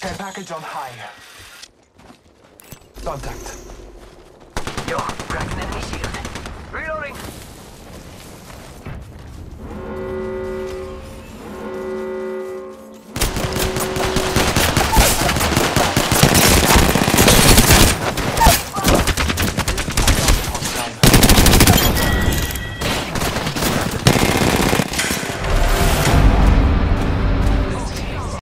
Care package on high. Contact. Yo, cracking.